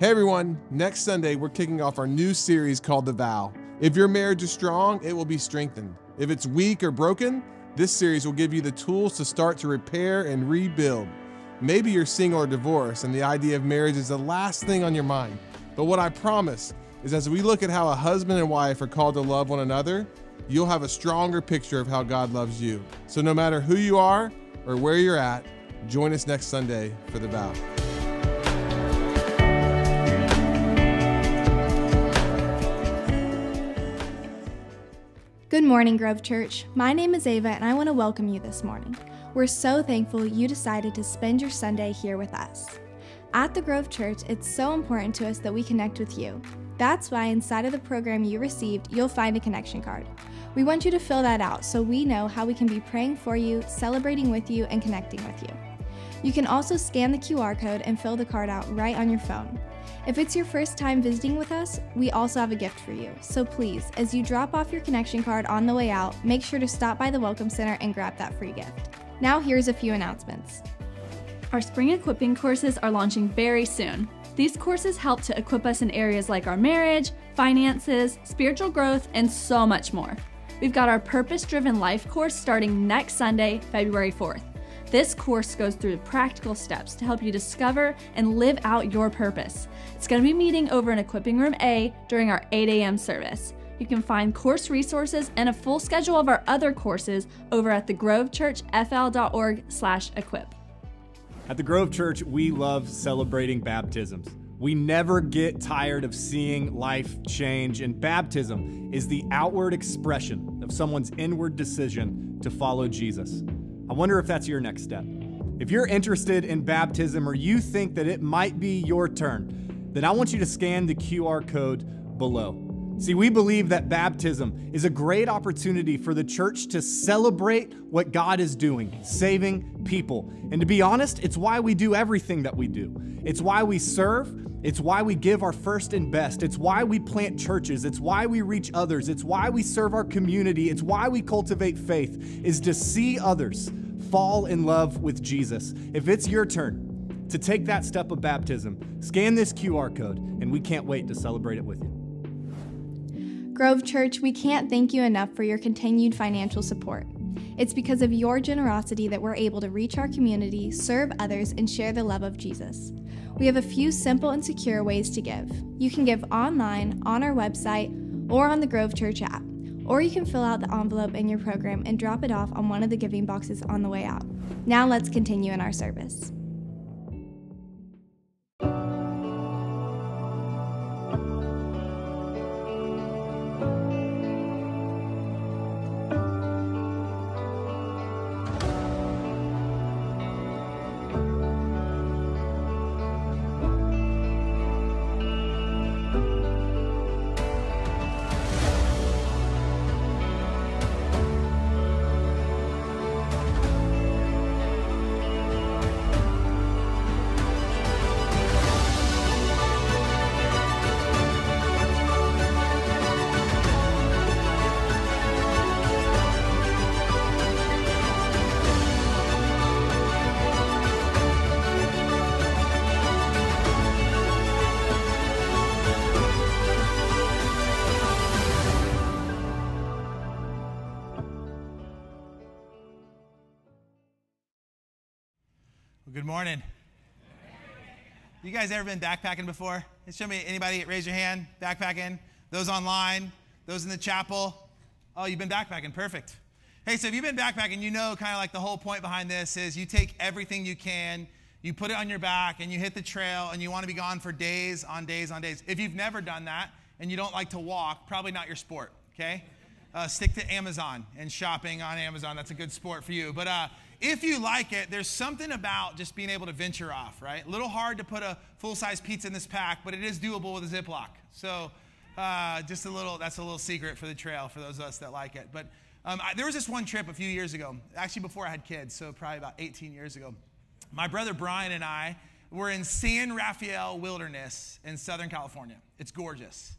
Hey everyone, next Sunday we're kicking off our new series called The Vow. If your marriage is strong, it will be strengthened. If it's weak or broken, this series will give you the tools to start to repair and rebuild. Maybe you're single or divorced and the idea of marriage is the last thing on your mind. But what I promise is as we look at how a husband and wife are called to love one another, you'll have a stronger picture of how God loves you. So no matter who you are or where you're at, join us next Sunday for The Vow. Good morning, Grove Church. My name is Ava, and I want to welcome you this morning. We're so thankful you decided to spend your Sunday here with us. At the Grove Church, it's so important to us that we connect with you. That's why inside of the program you received, you'll find a connection card. We want you to fill that out so we know how we can be praying for you, celebrating with you, and connecting with you. You can also scan the QR code and fill the card out right on your phone. If it's your first time visiting with us, we also have a gift for you. So please, as you drop off your connection card on the way out, make sure to stop by the Welcome Center and grab that free gift. Now, here's a few announcements. Our spring equipping courses are launching very soon. These courses help to equip us in areas like our marriage, finances, spiritual growth, and so much more. We've got our Purpose Driven Life course starting next Sunday, February 4th. This course goes through the practical steps to help you discover and live out your purpose. It's going to be meeting over in Equipping Room A during our 8 a.m. service. You can find course resources and a full schedule of our other courses over at thegrovechurchfl.org/equip. At the Grove Church, we love celebrating baptisms. We never get tired of seeing life change, and baptism is the outward expression of someone's inward decision to follow Jesus. I wonder if that's your next step. If you're interested in baptism or you think that it might be your turn, then I want you to scan the QR code below. See, we believe that baptism is a great opportunity for the church to celebrate what God is doing, saving people. And to be honest, it's why we do everything that we do. It's why we serve, it's why we give our first and best. It's why we plant churches. It's why we reach others. It's why we serve our community. It's why we cultivate faith is to see others fall in love with Jesus. If it's your turn to take that step of baptism, scan this QR code and we can't wait to celebrate it with you. Grove Church, we can't thank you enough for your continued financial support. It's because of your generosity that we're able to reach our community, serve others, and share the love of Jesus. We have a few simple and secure ways to give. You can give online, on our website, or on the Grove Church app. Or you can fill out the envelope in your program and drop it off on one of the giving boxes on the way out. Now let's continue in our service. Well, good morning. You guys ever been backpacking before? Show me anybody, raise your hand, backpacking. Those online, those in the chapel. Oh, you've been backpacking, perfect. Hey, so if you've been backpacking, you know kind of like the whole point behind this is you take everything you can, you put it on your back, and you hit the trail, and you want to be gone for days on days on days. If you've never done that and you don't like to walk, probably not your sport, okay? Uh, stick to Amazon and shopping on Amazon. That's a good sport for you. But uh, if you like it, there's something about just being able to venture off, right? A little hard to put a full size pizza in this pack, but it is doable with a Ziploc. So, uh, just a little, that's a little secret for the trail for those of us that like it. But um, I, there was this one trip a few years ago, actually before I had kids, so probably about 18 years ago. My brother Brian and I were in San Rafael Wilderness in Southern California. It's gorgeous.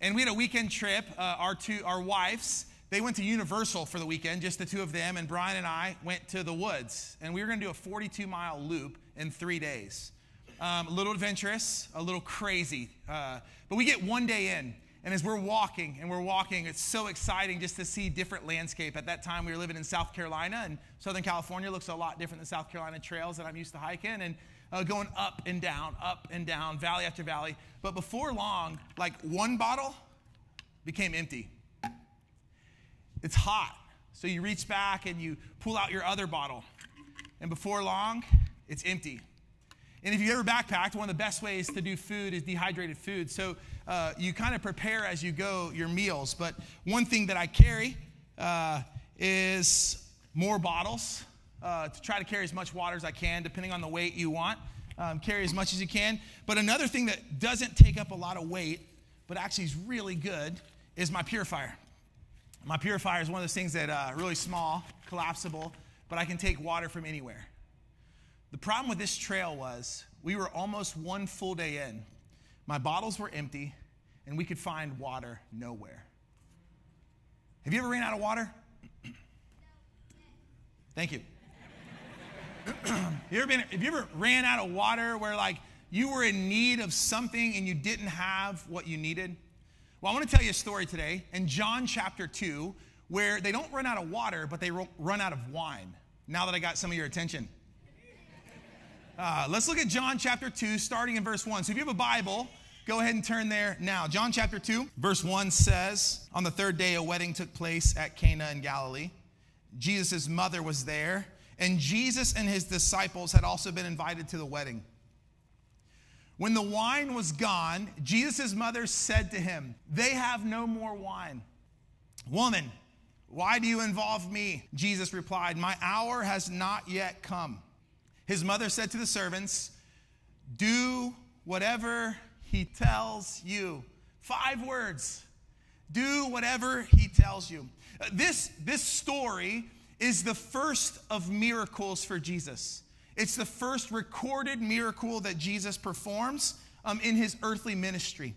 And we had a weekend trip, uh, our, two, our wives they went to Universal for the weekend, just the two of them, and Brian and I went to the woods. And we were going to do a 42 mile loop in three days. um, a little adventurous, a little crazy. Uh, but we get one day in, and as we're walking and we're walking, it's so exciting just to see different landscape. At that time, we were living in South Carolina, and Southern California looks a lot different than South Carolina trails that I'm used to hiking, and uh, going up and down, up and down, valley after valley. But before long, like one bottle became empty. It's hot. So you reach back and you pull out your other bottle. And before long, it's empty. And if you ever backpacked, one of the best ways to do food is dehydrated food. So uh, you kind of prepare as you go your meals. But one thing that I carry uh, is more bottles uh, to try to carry as much water as I can, depending on the weight you want. Um, carry as much as you can. But another thing that doesn't take up a lot of weight, but actually is really good, is my purifier. My purifier is one of those things that uh, really small, collapsible, but I can take water from anywhere. The problem with this trail was we were almost one full day in. My bottles were empty, and we could find water nowhere. Have you ever ran out of water? Thank you. you ever been, have you ever ran out of water where like you were in need of something and you didn't have what you needed? Well, I want to tell you a story today in John chapter 2 where they don't run out of water, but they run out of wine. Now that I got some of your attention. Uh, let's look at John chapter 2, starting in verse 1. So if you have a Bible, go ahead and turn there now. John chapter 2, verse 1 says, On the third day, a wedding took place at Cana in Galilee. Jesus' mother was there, and Jesus and his disciples had also been invited to the wedding. When the wine was gone, Jesus' mother said to him, They have no more wine. Woman, why do you involve me? Jesus replied, My hour has not yet come. His mother said to the servants, Do whatever he tells you. Five words. Do whatever he tells you. This, this story is the first of miracles for Jesus. It's the first recorded miracle that Jesus performs um, in his earthly ministry.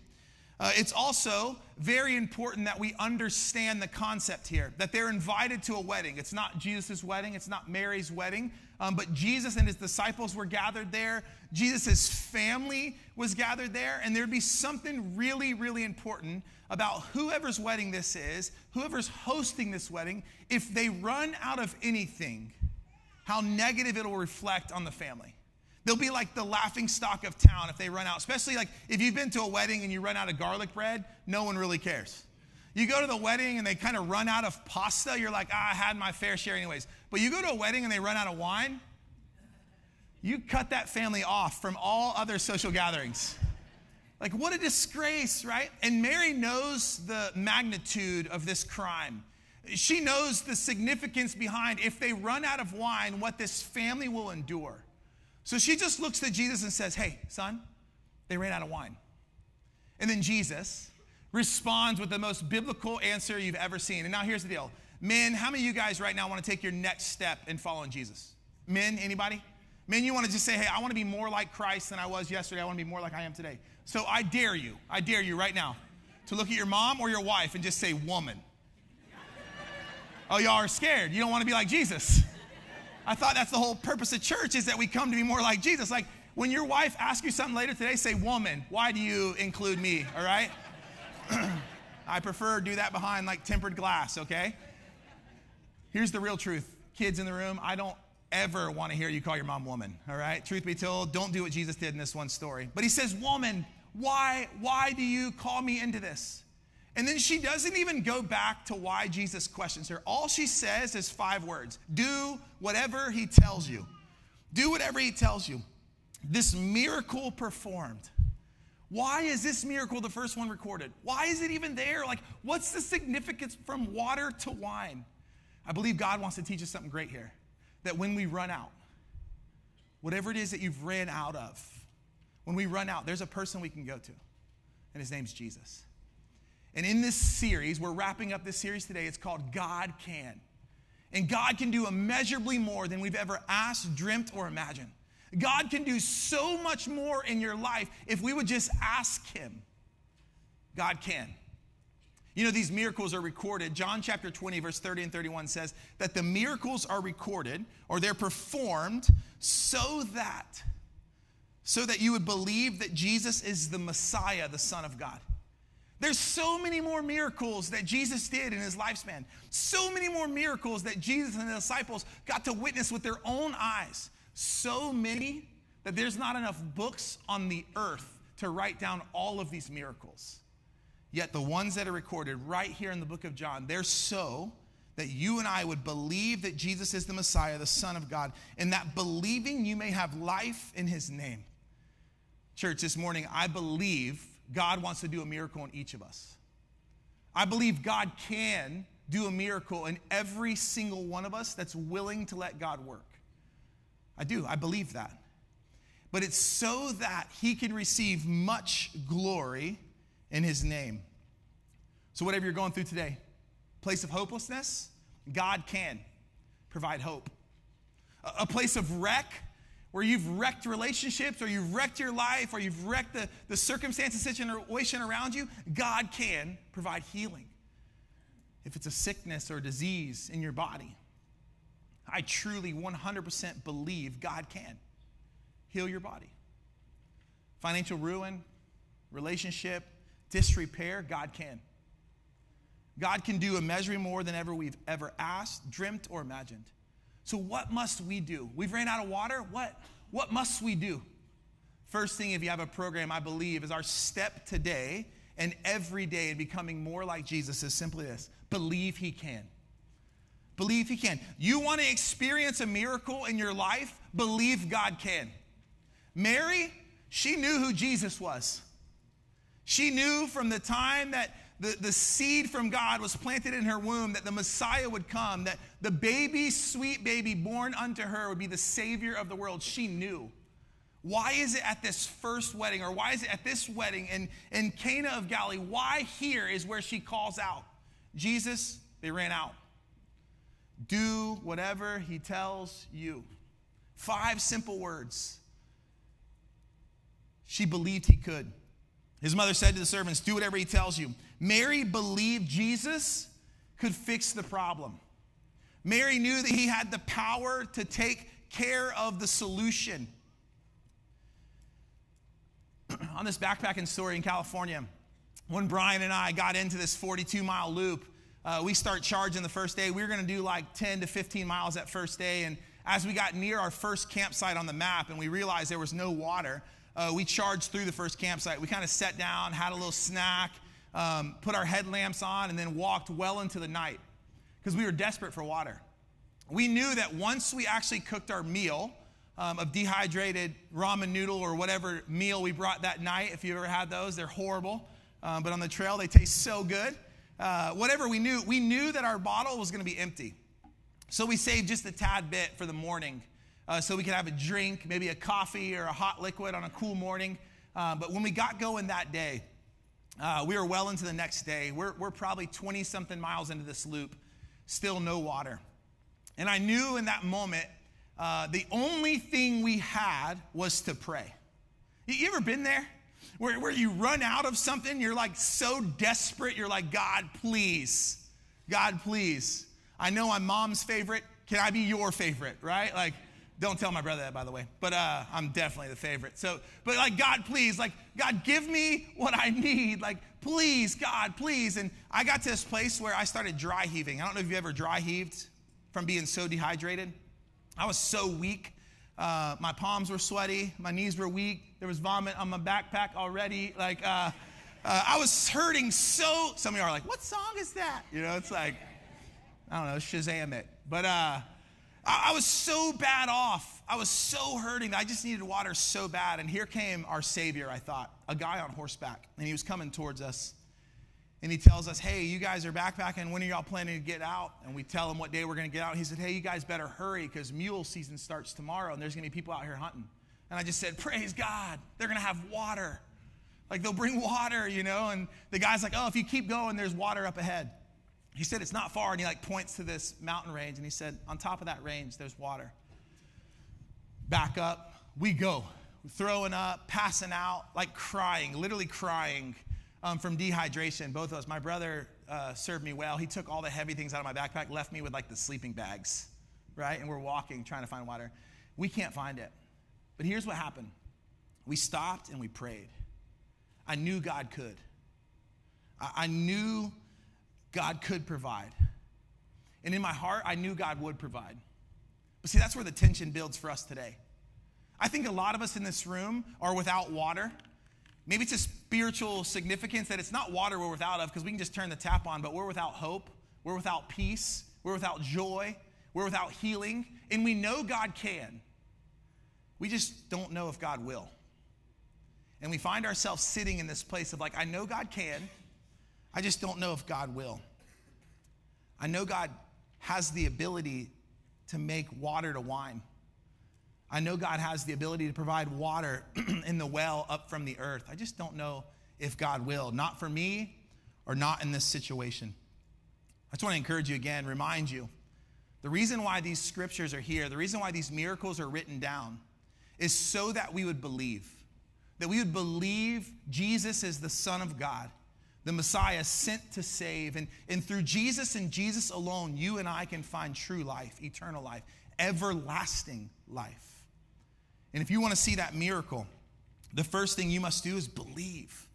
Uh, it's also very important that we understand the concept here that they're invited to a wedding. It's not Jesus' wedding, it's not Mary's wedding, um, but Jesus and his disciples were gathered there. Jesus' family was gathered there, and there'd be something really, really important about whoever's wedding this is, whoever's hosting this wedding, if they run out of anything, how negative it'll reflect on the family. They'll be like the laughing stock of town if they run out, especially like if you've been to a wedding and you run out of garlic bread, no one really cares. You go to the wedding and they kind of run out of pasta, you're like, ah, I had my fair share anyways. But you go to a wedding and they run out of wine, you cut that family off from all other social gatherings. Like, what a disgrace, right? And Mary knows the magnitude of this crime. She knows the significance behind if they run out of wine, what this family will endure. So she just looks at Jesus and says, Hey, son, they ran out of wine. And then Jesus responds with the most biblical answer you've ever seen. And now here's the deal. Men, how many of you guys right now want to take your next step in following Jesus? Men, anybody? Men, you want to just say, hey, I want to be more like Christ than I was yesterday. I want to be more like I am today. So I dare you, I dare you right now to look at your mom or your wife and just say, woman. Oh, y'all are scared. You don't want to be like Jesus. I thought that's the whole purpose of church is that we come to be more like Jesus. Like when your wife asks you something later today, say, woman, why do you include me? All right? I prefer do that behind like tempered glass, okay? Here's the real truth. Kids in the room, I don't ever want to hear you call your mom woman, all right? Truth be told, don't do what Jesus did in this one story. But he says, "Woman, why why do you call me into this?" And then she doesn't even go back to why Jesus questions her. All she says is five words Do whatever he tells you. Do whatever he tells you. This miracle performed. Why is this miracle the first one recorded? Why is it even there? Like, what's the significance from water to wine? I believe God wants to teach us something great here. That when we run out, whatever it is that you've ran out of, when we run out, there's a person we can go to, and his name's Jesus. And in this series, we're wrapping up this series today. It's called God Can. And God can do immeasurably more than we've ever asked, dreamt, or imagined. God can do so much more in your life if we would just ask Him. God can. You know, these miracles are recorded. John chapter 20, verse 30 and 31 says that the miracles are recorded or they're performed so that so that you would believe that Jesus is the Messiah, the Son of God. There's so many more miracles that Jesus did in his lifespan. So many more miracles that Jesus and the disciples got to witness with their own eyes. So many that there's not enough books on the earth to write down all of these miracles. Yet the ones that are recorded right here in the book of John, they're so that you and I would believe that Jesus is the Messiah, the Son of God, and that believing you may have life in his name. Church, this morning, I believe God wants to do a miracle in each of us. I believe God can do a miracle in every single one of us that's willing to let God work. I do, I believe that. But it's so that he can receive much glory in his name. So, whatever you're going through today, place of hopelessness, God can provide hope. A place of wreck, where you've wrecked relationships or you've wrecked your life or you've wrecked the, the circumstances, situation around you, God can provide healing. If it's a sickness or a disease in your body, I truly 100% believe God can heal your body. Financial ruin, relationship, disrepair, God can. God can do immeasurably more than ever we've ever asked, dreamt, or imagined. So, what must we do? We've ran out of water. What, what must we do? First thing, if you have a program, I believe, is our step today and every day in becoming more like Jesus is simply this believe He can. Believe He can. You want to experience a miracle in your life? Believe God can. Mary, she knew who Jesus was. She knew from the time that the, the seed from God was planted in her womb, that the Messiah would come, that the baby, sweet baby born unto her would be the Savior of the world. She knew. Why is it at this first wedding, or why is it at this wedding in, in Cana of Galilee? Why here is where she calls out? Jesus, they ran out. Do whatever he tells you. Five simple words. She believed he could. His mother said to the servants, Do whatever he tells you. Mary believed Jesus could fix the problem. Mary knew that he had the power to take care of the solution. On this backpacking story in California, when Brian and I got into this 42 mile loop, uh, we start charging the first day. We were going to do like 10 to 15 miles that first day. And as we got near our first campsite on the map and we realized there was no water, uh, we charged through the first campsite. We kind of sat down, had a little snack, um, put our headlamps on, and then walked well into the night because we were desperate for water. We knew that once we actually cooked our meal um, of dehydrated ramen noodle or whatever meal we brought that night, if you ever had those, they're horrible. Um, but on the trail, they taste so good. Uh, whatever we knew, we knew that our bottle was going to be empty. So we saved just a tad bit for the morning uh, so we could have a drink, maybe a coffee or a hot liquid on a cool morning. Uh, but when we got going that day, uh, we were well into the next day. We're, we're probably 20 something miles into this loop, still no water. And I knew in that moment uh, the only thing we had was to pray. You ever been there? Where, where you run out of something, you're like so desperate, you're like, God, please, God, please. I know I'm mom's favorite. Can I be your favorite, right? Like, don't tell my brother that, by the way. But uh, I'm definitely the favorite. So, but like, God, please, like, God, give me what I need. Like, please, God, please. And I got to this place where I started dry heaving. I don't know if you ever dry heaved from being so dehydrated. I was so weak. Uh, my palms were sweaty. My knees were weak. There was vomit on my backpack already. Like, uh, uh, I was hurting so. Some of you are like, what song is that? You know, it's like, I don't know, Shazam it. But, uh, I was so bad off. I was so hurting. I just needed water so bad. And here came our Savior, I thought, a guy on horseback. And he was coming towards us. And he tells us, Hey, you guys are backpacking. When are y'all planning to get out? And we tell him what day we're going to get out. He said, Hey, you guys better hurry because mule season starts tomorrow and there's going to be people out here hunting. And I just said, Praise God. They're going to have water. Like they'll bring water, you know? And the guy's like, Oh, if you keep going, there's water up ahead he said it's not far and he like points to this mountain range and he said on top of that range there's water. Back up. We go. Throwing up passing out like crying literally crying um, from dehydration. Both of us. My brother uh, served me well. He took all the heavy things out of my backpack left me with like the sleeping bags right? And we're walking trying to find water. We can't find it. But here's what happened. We stopped and we prayed. I knew God could. I knew God could provide. And in my heart, I knew God would provide. But see, that's where the tension builds for us today. I think a lot of us in this room are without water. Maybe it's a spiritual significance that it's not water we're without of because we can just turn the tap on, but we're without hope, we're without peace, we're without joy, we're without healing, and we know God can. We just don't know if God will. And we find ourselves sitting in this place of like, I know God can, I just don't know if God will. I know God has the ability to make water to wine. I know God has the ability to provide water in the well up from the earth. I just don't know if God will. Not for me or not in this situation. I just want to encourage you again, remind you the reason why these scriptures are here, the reason why these miracles are written down, is so that we would believe. That we would believe Jesus is the Son of God, the Messiah sent to save. And, and through Jesus and Jesus alone, you and I can find true life, eternal life, everlasting life. And if you want to see that miracle, the first thing you must do is believe.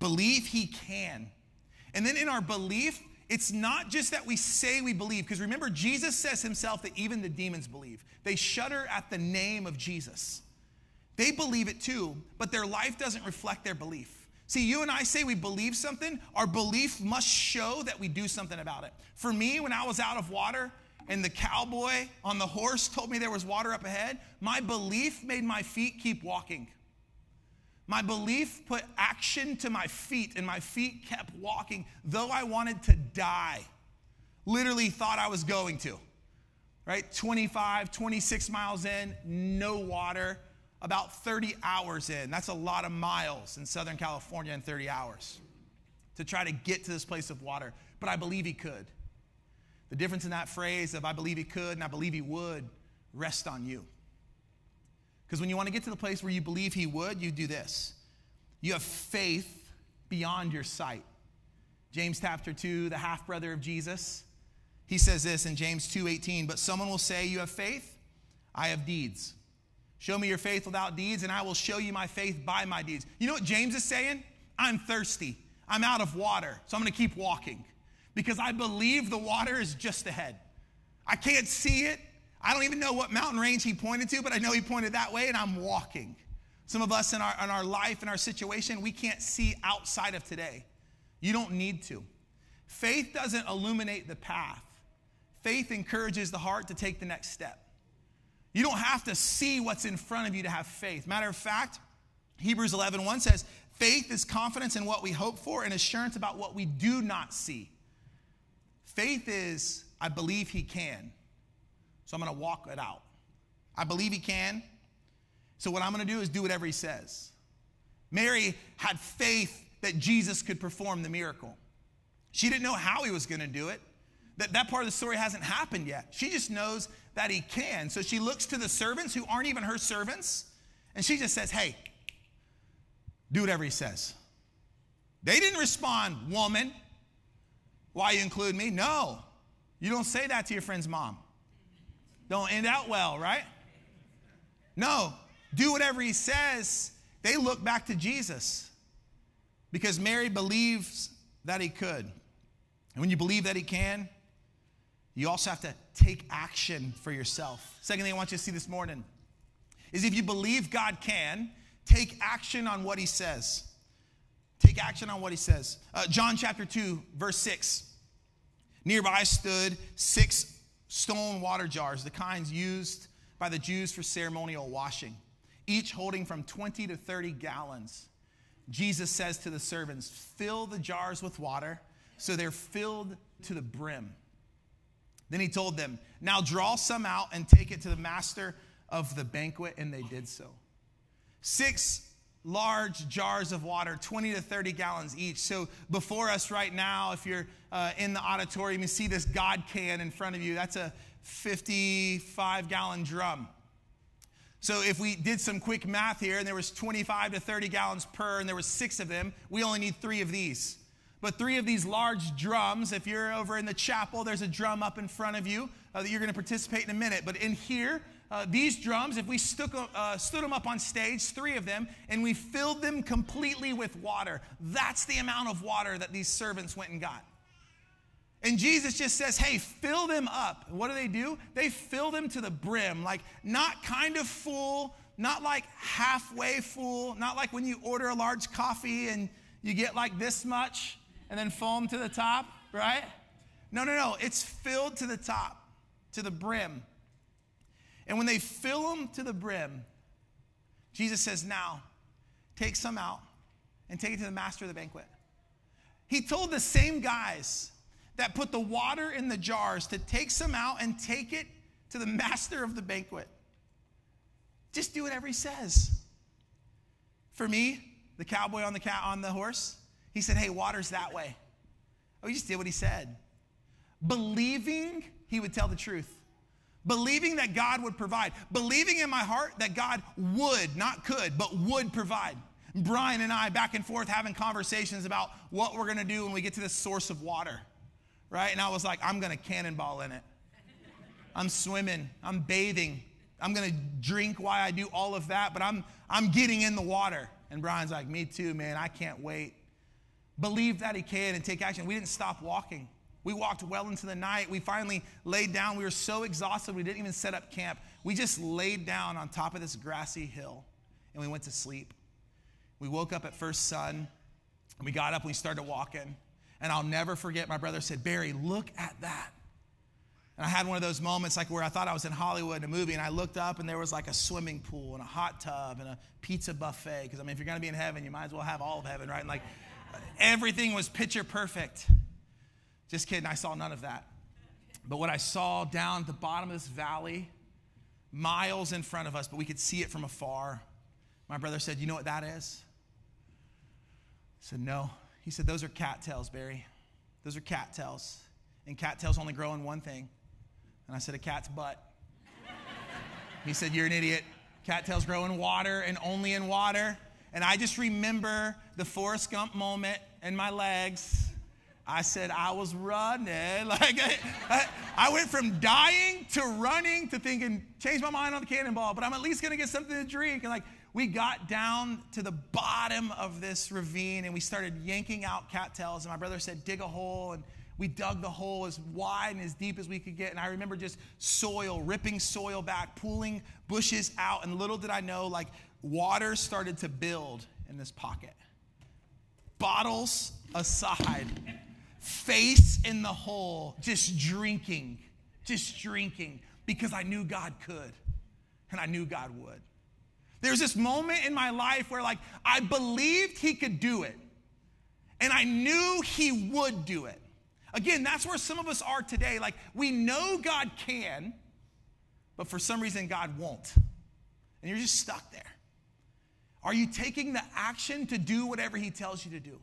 Believe He can. And then in our belief, it's not just that we say we believe, because remember, Jesus says himself that even the demons believe. They shudder at the name of Jesus. They believe it too, but their life doesn't reflect their belief. See, you and I say we believe something, our belief must show that we do something about it. For me, when I was out of water, and the cowboy on the horse told me there was water up ahead, my belief made my feet keep walking. My belief put action to my feet, and my feet kept walking, though I wanted to die. Literally thought I was going to. Right? 25, 26 miles in, no water, about 30 hours in. That's a lot of miles in Southern California in 30 hours to try to get to this place of water. But I believe he could. The difference in that phrase of I believe he could and I believe he would rest on you. Because when you want to get to the place where you believe he would, you do this. You have faith beyond your sight. James chapter 2, the half brother of Jesus, he says this in James 2:18, but someone will say, "You have faith, I have deeds. Show me your faith without deeds, and I will show you my faith by my deeds." You know what James is saying? I'm thirsty. I'm out of water, so I'm going to keep walking because I believe the water is just ahead. I can't see it. I don't even know what mountain range he pointed to, but I know he pointed that way and I'm walking. Some of us in our, in our life, in our situation, we can't see outside of today. You don't need to. Faith doesn't illuminate the path, faith encourages the heart to take the next step. You don't have to see what's in front of you to have faith. Matter of fact, Hebrews 11 1 says, Faith is confidence in what we hope for and assurance about what we do not see. Faith is, I believe he can. So I'm going to walk it out. I believe he can. So what I'm going to do is do whatever he says. Mary had faith that Jesus could perform the miracle. She didn't know how he was going to do it. That, that part of the story hasn't happened yet. She just knows that he can. So she looks to the servants who aren't even her servants, and she just says, Hey, do whatever he says. They didn't respond, woman. Why you include me? No. You don't say that to your friend's mom. Don't end out well, right? No. Do whatever he says. They look back to Jesus because Mary believes that he could. And when you believe that he can, you also have to take action for yourself. Second thing I want you to see this morning is if you believe God can, take action on what he says. Take action on what he says. Uh, John chapter 2, verse 6. Nearby stood six stone water jars, the kinds used by the Jews for ceremonial washing, each holding from 20 to 30 gallons. Jesus says to the servants, Fill the jars with water so they're filled to the brim. Then he told them, Now draw some out and take it to the master of the banquet. And they did so. Six large jars of water, 20 to 30 gallons each. So before us right now, if you're uh, in the auditorium, you see this God can in front of you. That's a 55 gallon drum. So if we did some quick math here, and there was 25 to 30 gallons per, and there was six of them, we only need three of these. But three of these large drums, if you're over in the chapel, there's a drum up in front of you uh, that you're going to participate in a minute. But in here, uh, these drums, if we uh, stood them up on stage, three of them, and we filled them completely with water, that's the amount of water that these servants went and got. And Jesus just says, hey, fill them up. What do they do? They fill them to the brim, like not kind of full, not like halfway full, not like when you order a large coffee and you get like this much and then foam to the top, right? No, no, no. It's filled to the top, to the brim. And when they fill them to the brim, Jesus says, now take some out and take it to the master of the banquet. He told the same guys that put the water in the jars to take some out and take it to the master of the banquet. Just do whatever he says. For me, the cowboy on the cat on the horse, he said, "Hey, water's that way." Oh, he just did what he said. Believing he would tell the truth. Believing that God would provide. Believing in my heart that God would, not could, but would provide. Brian and I back and forth having conversations about what we're going to do when we get to this source of water right? And I was like, I'm going to cannonball in it. I'm swimming, I'm bathing, I'm going to drink while I do all of that, but I'm, I'm getting in the water. And Brian's like, Me too, man, I can't wait. Believe that he can and take action. We didn't stop walking. We walked well into the night. We finally laid down. We were so exhausted, we didn't even set up camp. We just laid down on top of this grassy hill and we went to sleep. We woke up at first sun. And we got up we started walking. And I'll never forget, my brother said, Barry, look at that. And I had one of those moments like where I thought I was in Hollywood in a movie, and I looked up and there was like a swimming pool and a hot tub and a pizza buffet. Because I mean, if you're gonna be in heaven, you might as well have all of heaven, right? And like everything was picture perfect. Just kidding, I saw none of that. But what I saw down at the bottom of this valley, miles in front of us, but we could see it from afar. My brother said, You know what that is? I said, No. He said, Those are cattails, Barry. Those are cattails. And cattails only grow in one thing. And I said, A cat's butt. he said, You're an idiot. Cattails grow in water and only in water. And I just remember the Forrest Gump moment in my legs. I said I was running. Like I, I, went from dying to running to thinking, change my mind on the cannonball, but I'm at least gonna get something to drink. And like we got down to the bottom of this ravine and we started yanking out cattails. And my brother said, dig a hole. And we dug the hole as wide and as deep as we could get. And I remember just soil, ripping soil back, pulling bushes out. And little did I know, like water started to build in this pocket. Bottles aside, face in the hole, just drinking, just drinking because I knew God could and I knew God would. There's this moment in my life where, like, I believed he could do it, and I knew he would do it. Again, that's where some of us are today. Like, we know God can, but for some reason, God won't. And you're just stuck there. Are you taking the action to do whatever he tells you to do?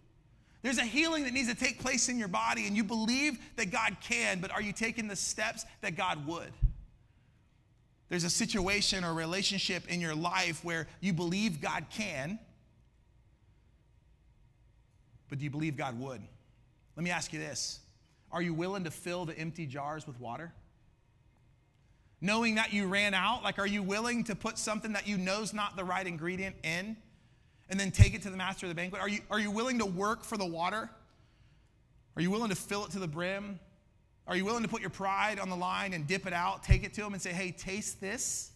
There's a healing that needs to take place in your body, and you believe that God can, but are you taking the steps that God would? there's a situation or relationship in your life where you believe God can, but do you believe God would? Let me ask you this Are you willing to fill the empty jars with water? Knowing that you ran out, like, are you willing to put something that you know is not the right ingredient in and then take it to the master of the banquet? Are you, are you willing to work for the water? Are you willing to fill it to the brim? Are you willing to put your pride on the line and dip it out, take it to him and say, hey, taste this,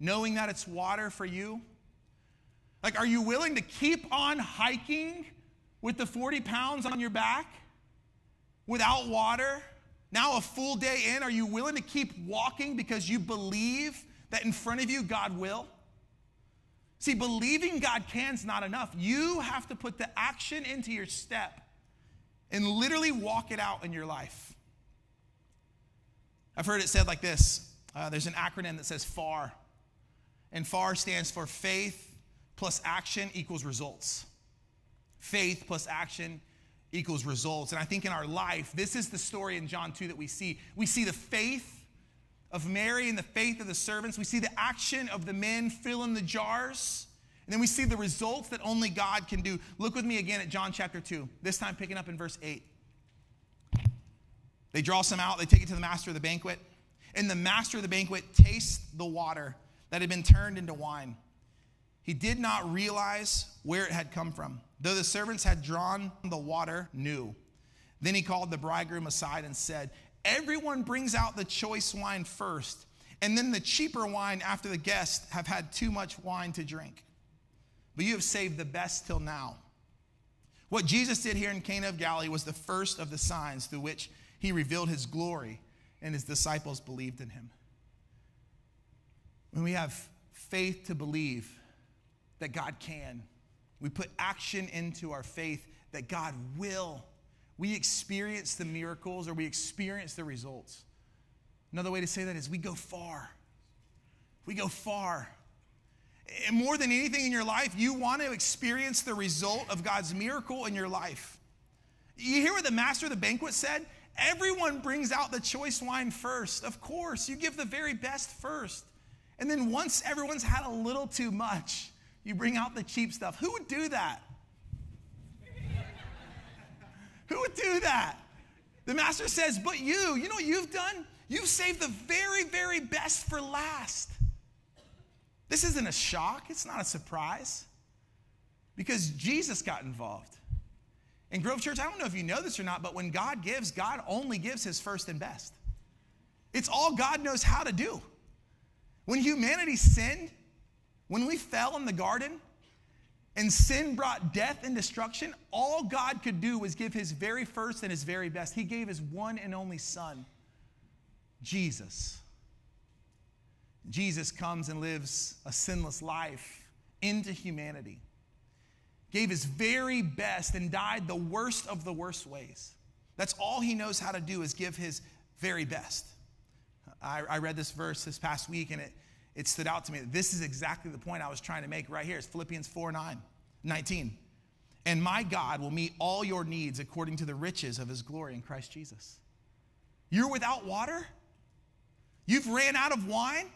knowing that it's water for you? Like, are you willing to keep on hiking with the 40 pounds on your back without water? Now, a full day in, are you willing to keep walking because you believe that in front of you God will? See, believing God can is not enough. You have to put the action into your step and literally walk it out in your life. I've heard it said like this uh, there's an acronym that says FAR, and FAR stands for faith plus action equals results. Faith plus action equals results. And I think in our life, this is the story in John 2 that we see. We see the faith of Mary and the faith of the servants. We see the action of the men filling the jars. And then we see the results that only God can do. Look with me again at John chapter 2, this time picking up in verse 8. They draw some out, they take it to the master of the banquet. and the master of the banquet tastes the water that had been turned into wine. He did not realize where it had come from, though the servants had drawn the water new. Then he called the bridegroom aside and said, Everyone brings out the choice wine first, and then the cheaper wine after the guests have had too much wine to drink. But you have saved the best till now. What Jesus did here in Cana of Galilee was the first of the signs through which he revealed his glory, and his disciples believed in him. When we have faith to believe that God can, we put action into our faith that God will. We experience the miracles or we experience the results. Another way to say that is we go far. We go far. And more than anything in your life, you want to experience the result of God's miracle in your life. You hear what the master of the banquet said? Everyone brings out the choice wine first. Of course, you give the very best first. And then once everyone's had a little too much, you bring out the cheap stuff. Who would do that? Who would do that? The master says, But you, you know what you've done? You've saved the very, very best for last. This isn't a shock, it's not a surprise because Jesus got involved. In Grove Church, I don't know if you know this or not, but when God gives, God only gives his first and best. It's all God knows how to do. When humanity sinned, when we fell in the garden, and sin brought death and destruction, all God could do was give his very first and his very best. He gave his one and only Son, Jesus. Jesus comes and lives a sinless life into humanity gave his very best and died the worst of the worst ways. That's all he knows how to do is give his very best. I, I read this verse this past week and it, it stood out to me. This is exactly the point I was trying to make right here. It's Philippians 4 9, 19. And my God will meet all your needs according to the riches of his glory in Christ Jesus. You're without water? You've ran out of wine?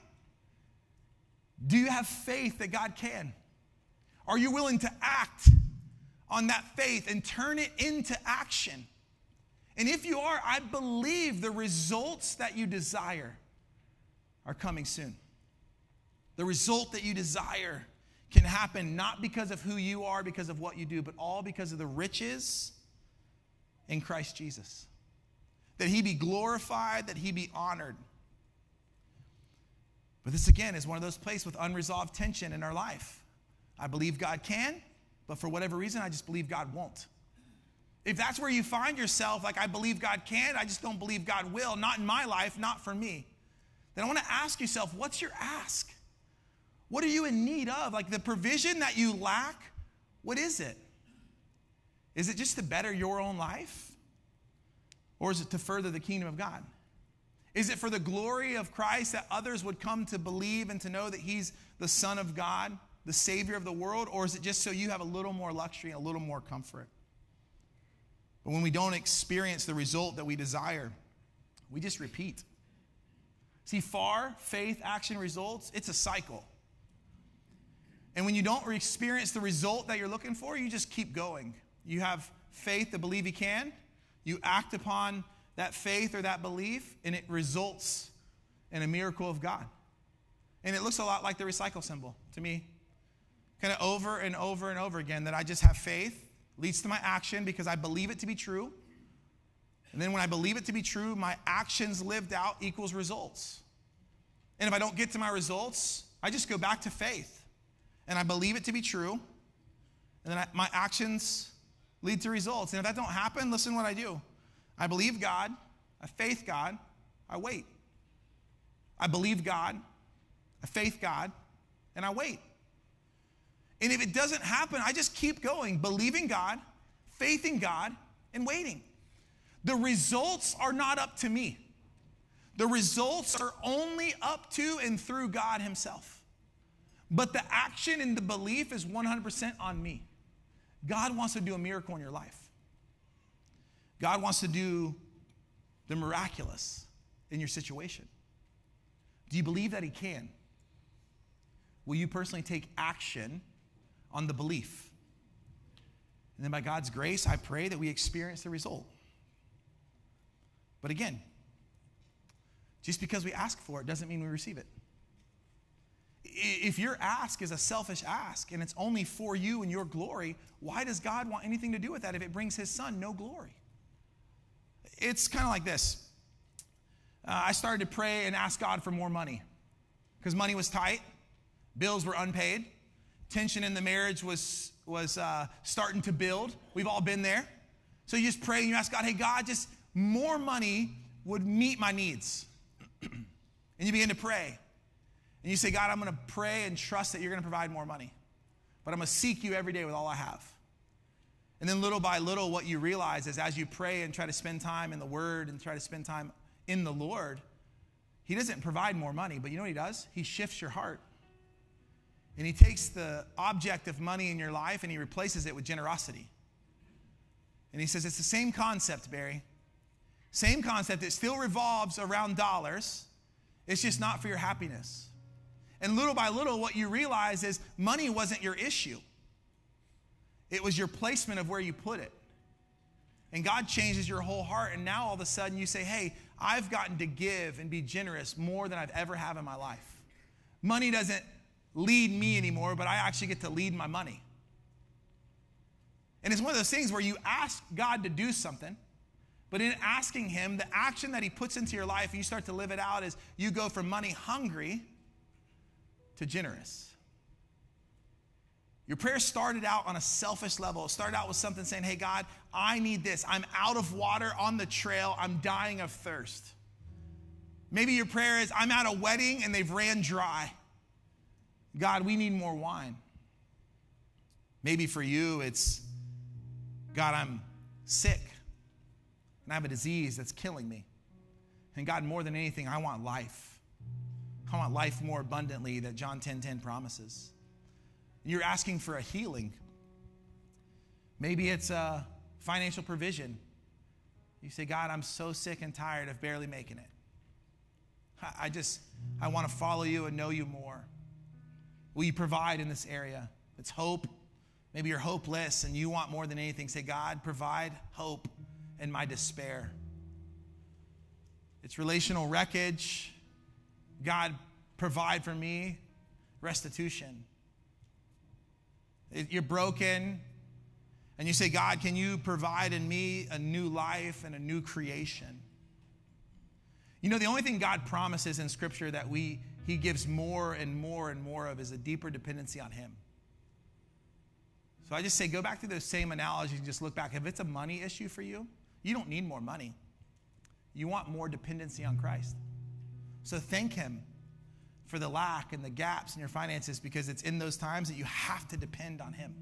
Do you have faith that God can? Are you willing to act on that faith and turn it into action? And if you are, I believe the results that you desire are coming soon. The result that you desire can happen not because of who you are, because of what you do, but all because of the riches in Christ Jesus. That he be glorified, that he be honored. But this again is one of those places with unresolved tension in our life. I believe God can, but for whatever reason, I just believe God won't. If that's where you find yourself, like I believe God can, I just don't believe God will, not in my life, not for me, then I want to ask yourself, what's your ask? What are you in need of? Like the provision that you lack, what is it? Is it just to better your own life? Or is it to further the kingdom of God? Is it for the glory of Christ that others would come to believe and to know that He's the Son of God? the Savior of the world, or is it just so you have a little more luxury and a little more comfort? But when we don't experience the result that we desire, we just repeat. See, far, faith, action, results, it's a cycle. And when you don't experience the result that you're looking for, you just keep going. You have faith to believe He can, you act upon that faith or that belief, and it results in a miracle of God. And it looks a lot like the recycle symbol to me kind of over and over and over again that I just have faith, leads to my action because I believe it to be true. And then when I believe it to be true, my actions lived out equals results. And if I don't get to my results, I just go back to faith. And I believe it to be true. And then I, my actions lead to results. And if that don't happen, listen what I do. I believe God, I faith God, I wait. I believe God, I faith God, and I wait. And if it doesn't happen, I just keep going, believing God, faith in God, and waiting. The results are not up to me. The results are only up to and through God Himself. But the action and the belief is 100% on me. God wants to do a miracle in your life. God wants to do the miraculous in your situation. Do you believe that He can? Will you personally take action on the belief. And then by God's grace, I pray that we experience the result. But again, Just because we ask for it doesn't mean we receive it. If your ask is a selfish ask and it's only for you and your glory, why does God want anything to do with that if it brings his son no glory? It's kind of like this. Uh, I started to pray and ask God for more money because money was tight, bills were unpaid, tension in the marriage was, was uh, starting to build. We've all been there. So you just pray and you ask God, hey, God, just more money would meet my needs. and you begin to pray. And you say, God, I'm going to pray and trust that you're going to provide more money. But I'm going to seek you every day with all I have. And then little by little, what you realize is as you pray and try to spend time in the Word and try to spend time in the Lord, He doesn't provide more money, but you know what He does? He shifts your heart. And He takes the object of money in your life and He replaces it with generosity. And He says, It's the same concept, Barry. Same concept. It still revolves around dollars, it's just not for your happiness. And little by little, what you realize is money wasn't your issue, it was your placement of where you put it. And God changes your whole heart. And now all of a sudden you say, hey, I've gotten to give and be generous more than I've ever have in my life. Money doesn't lead me anymore, but I actually get to lead my money. And it's one of those things where you ask God to do something, but in asking Him, the action that He puts into your life, and you start to live it out, is you go from money hungry to generous. Your prayer started out on a selfish level. It started out with something saying, Hey, God, I need this. I'm out of water on the trail. I'm dying of thirst. Maybe your prayer is, I'm at a wedding and they've ran dry. God, we need more wine. Maybe for you, it's, God, I'm sick and I have a disease that's killing me. And God, more than anything, I want life. I want life more abundantly that John 10:10 10, 10 promises. And You're asking for a healing. Maybe it's a financial provision. You say, God, I'm so sick and tired of barely making it. I just, I want to follow you and know you more. Will you provide in this area? It's hope. Maybe you're hopeless and you want more than anything. Say, God, provide hope in my despair. It's relational wreckage. God, provide for me restitution. You're broken, and you say, God, can you provide in me a new life and a new creation? You know, the only thing God promises in Scripture that we He gives more and more and more of is a deeper dependency on Him. So I just say, go back to those same analogies and just look back. If it's a money issue for you, you don't need more money. You want more dependency on Christ. So thank Him for the lack and the gaps in your finances because it's in those times that you have to depend on Him.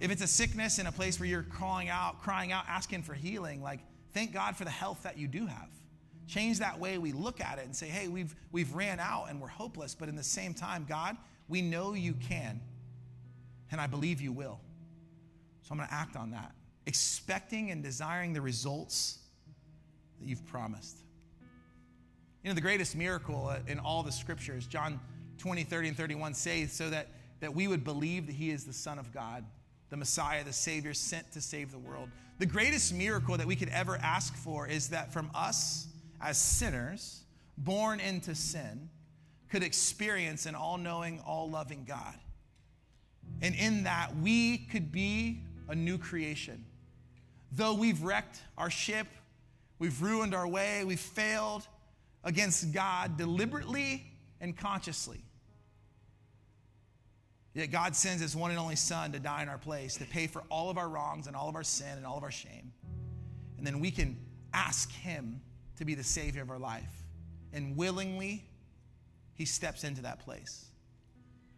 If it's a sickness in a place where you're calling out, crying out, asking for healing, like thank God for the health that you do have. Change that way we look at it and say, hey, we've, we've ran out and we're hopeless, but in the same time, God, we know you can, and I believe you will. So I'm going to act on that, expecting and desiring the results that you've promised. You know, the greatest miracle uh, in all the scriptures, John 20, 30, and 31 say, so that, that we would believe that he is the Son of God, the Messiah, the Savior sent to save the world. The greatest miracle that we could ever ask for is that from us as sinners, born into sin, could experience an all knowing, all loving God. And in that, we could be a new creation. Though we've wrecked our ship, we've ruined our way, we've failed, against God deliberately and consciously. Yet God sends his one and only Son to die in our place, to pay for all of our wrongs and all of our sin and all of our shame. And then we can ask him to be the Savior of our life. And willingly, he steps into that place.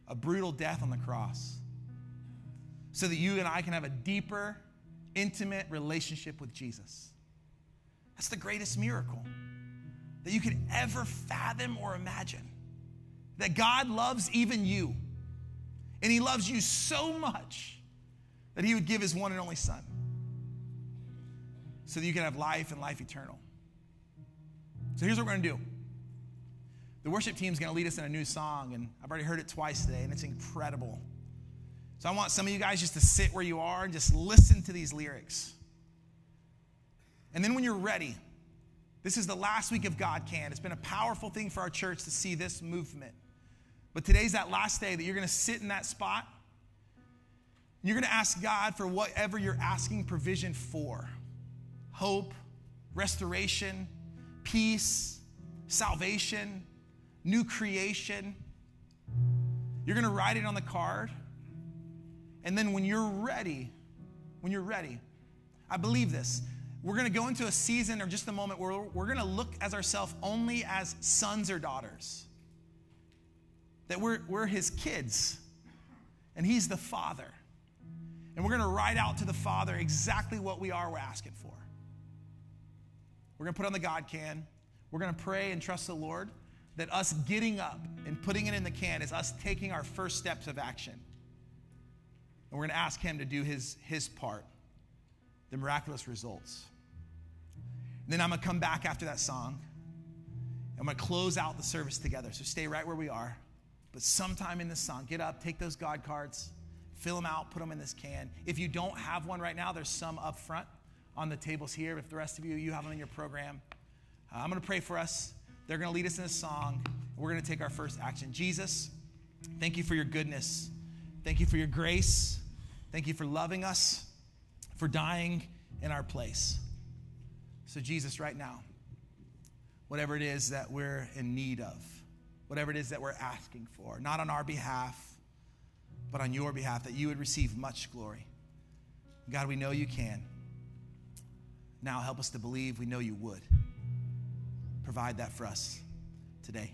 A brutal death on the cross. So that you and I can have a deeper, intimate relationship with Jesus. That's the greatest miracle that you could ever fathom or imagine. That God loves even you. And He loves you so much that He would give His one and only Son so that you can have life and life eternal. So here's what we're going to do. The worship team is going to lead us in a new song, and I've already heard it twice today, and it's incredible. So I want some of you guys just to sit where you are and just listen to these lyrics. And then when you're ready, This is the last week of God Can. It's been a powerful thing for our church to see this movement. But today's that last day that you're going to sit in that spot. You're going to ask God for whatever you're asking provision for hope, restoration, peace, salvation, new creation. You're going to write it on the card. And then when you're ready, when you're ready, I believe this. We're going to go into a season or just a moment where we're going to look as ourselves only as sons or daughters. That we're, we're his kids, and he's the father. And we're going to write out to the father exactly what we are we're asking for. We're going to put on the God can. We're going to pray and trust the Lord that us getting up and putting it in the can is us taking our first steps of action. And we're going to ask Him to do His, his part, the miraculous results. Then I'm going to come back after that song. I'm going to close out the service together. So stay right where we are. But sometime in the song, get up, take those God cards, fill them out, put them in this can. If you don't have one right now, there's some up front on the tables here. If the rest of you, you have them in your program. Uh, I'm going to pray for us. They're going to lead us in a song. We're going to take our first action. Jesus, thank you for your goodness. Thank you for your grace. Thank you for loving us, for dying in our place. So, Jesus, right now, whatever it is that we're in need of, whatever it is that we're asking for, not on our behalf, but on your behalf, that you would receive much glory. God, we know you can. Now help us to believe we know you would. Provide that for us today.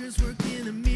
Workers working a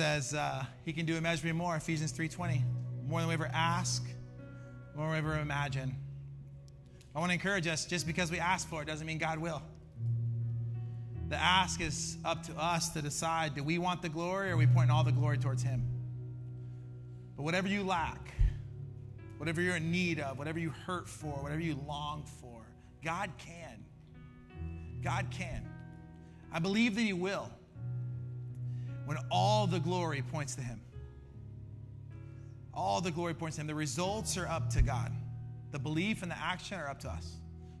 says uh, he can do immeasurably more, Ephesians 3.20. More than we ever ask, more than we ever imagine. I want to encourage us, just because we ask for it doesn't mean God will. The ask is up to us to decide, do we want the glory or are we pointing all the glory towards him? But whatever you lack, whatever you're in need of, whatever you hurt for, whatever you long for, God can. God can. I believe that he will when all the glory points to Him. All the glory points to Him. The results are up to God. The belief and the action are up to us.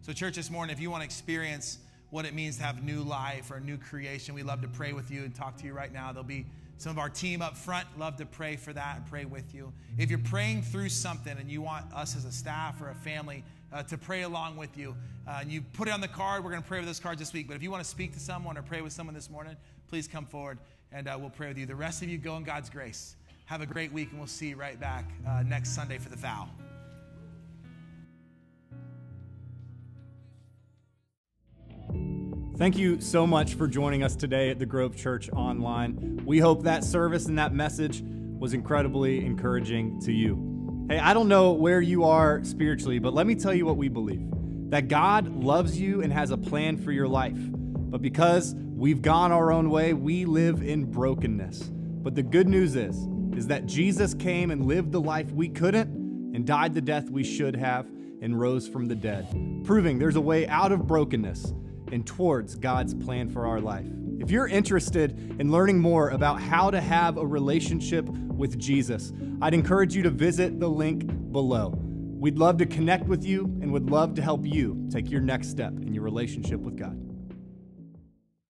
So, church, this morning, if you want to experience what it means to have new life or a new creation, we'd love to pray with you and talk to you right now. There'll be some of our team up front, love to pray for that and pray with you. If you're praying through something and you want us as a staff or a family uh, to pray along with you, uh, and you put it on the card, we're going to pray with those cards this week. But if you want to speak to someone or pray with someone this morning, please come forward and uh, we'll pray with you. The rest of you go in God's grace. Have a great week, and we'll see you right back uh, next Sunday for the vow. Thank you so much for joining us today at the Grove Church Online. We hope that service and that message was incredibly encouraging to you. Hey, I don't know where you are spiritually, but let me tell you what we believe that God loves you and has a plan for your life. But because we've gone our own way, we live in brokenness. But the good news is, is that Jesus came and lived the life we couldn't and died the death we should have and rose from the dead, proving there's a way out of brokenness and towards God's plan for our life. If you're interested in learning more about how to have a relationship with Jesus, I'd encourage you to visit the link below. We'd love to connect with you and would love to help you take your next step in your relationship with God.